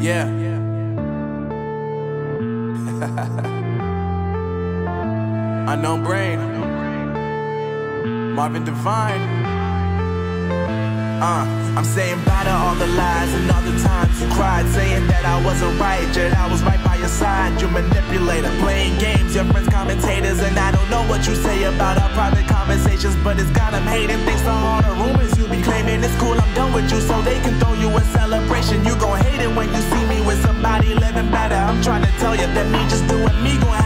Yeah. Unknown brain. Marvin Divine. Uh, I'm saying bye to all the lies and all the times you cried, saying that I wasn't right, yet I was right by your side. You manipulator, playing games, your friends commentators, and I don't know what you say about our private conversations, but it's got them hating. Thanks to I'm done with you, so they can throw you a celebration. You gon' hate it when you see me with somebody living better. I'm trying to tell you that me just doing me gon'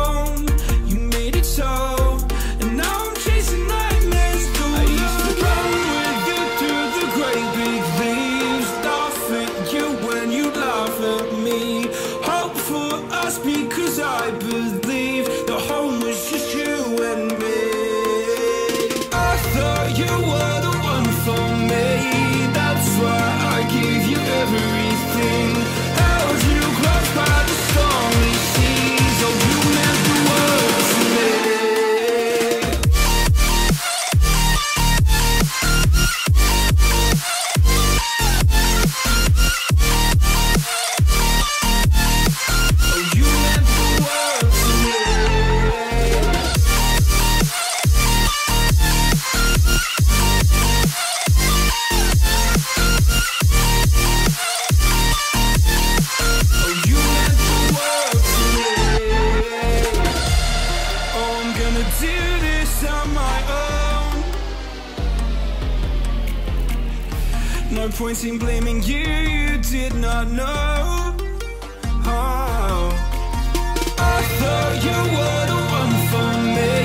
do this on my own. No point in blaming you, you did not know. Oh. I thought you were the one for me.